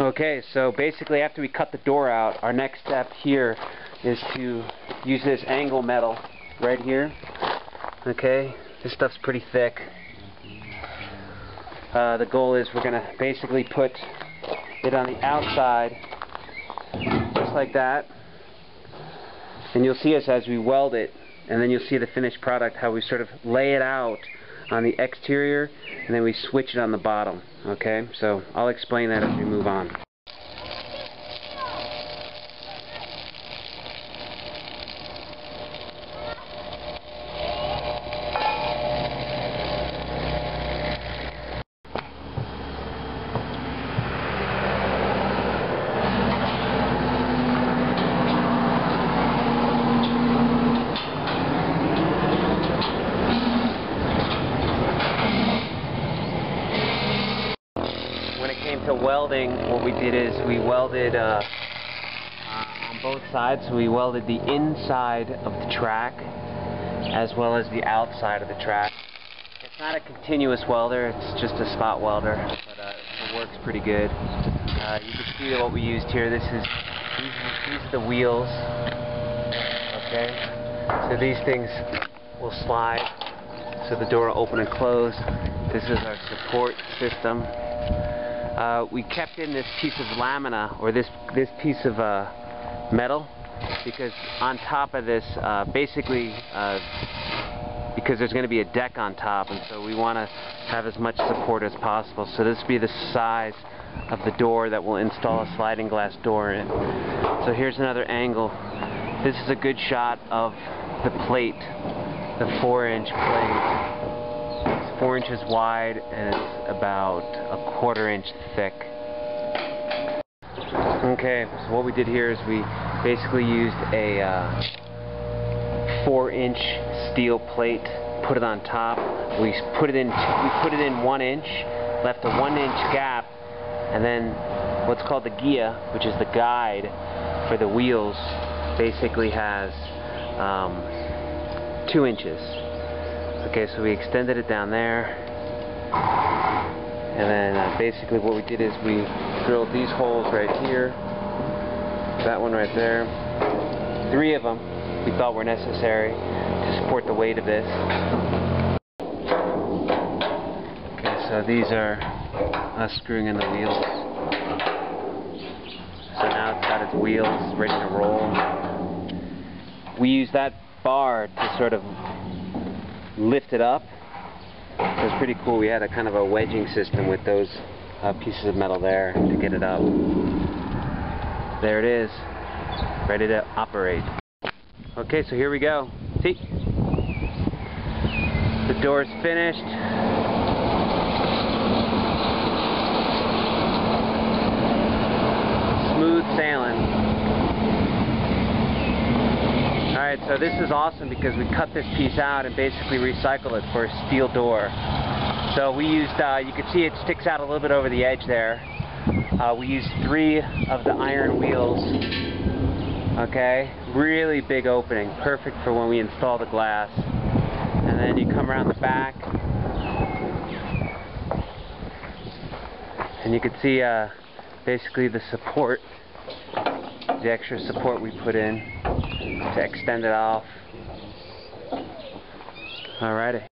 Okay, so basically after we cut the door out, our next step here is to use this angle metal right here. Okay, this stuff's pretty thick. Uh, the goal is we're going to basically put it on the outside, just like that. And you'll see us as we weld it, and then you'll see the finished product, how we sort of lay it out on the exterior, and then we switch it on the bottom. Okay, so I'll explain that as we move on. To welding, what we did is we welded uh, on both sides. So we welded the inside of the track as well as the outside of the track. It's not a continuous welder, it's just a spot welder, but uh, it works pretty good. Uh, you can see what we used here. This is these, these are the wheels. Okay, so these things will slide so the door will open and close. This is our support system uh, we kept in this piece of lamina or this this piece of uh, metal because on top of this uh, basically uh, because there's going to be a deck on top and so we want to have as much support as possible. So this will be the size of the door that will install a sliding glass door in. So here's another angle. This is a good shot of the plate the four inch plate four inches wide and it's about a quarter inch thick. Okay, so what we did here is we basically used a uh, four inch steel plate, put it on top. We put it in we put it in one inch, left a one inch gap, and then what's called the guia, which is the guide for the wheels, basically has um, two inches. Okay, so we extended it down there. And then uh, basically what we did is we drilled these holes right here. That one right there. Three of them we thought were necessary to support the weight of this. Okay, so these are us screwing in the wheels. So now it's got its wheels ready to roll. We use that bar to sort of lift it up. So it's pretty cool. We had a kind of a wedging system with those uh, pieces of metal there to get it up. There it is, ready to operate. Okay, so here we go. See? The door's finished. Smooth sailing. Alright, so this is awesome because we cut this piece out and basically recycle it for a steel door. So we used, uh, you can see it sticks out a little bit over the edge there. Uh, we used three of the iron wheels. Okay, really big opening, perfect for when we install the glass. And then you come around the back. And you can see uh, basically the support, the extra support we put in to extend it off. Alrighty.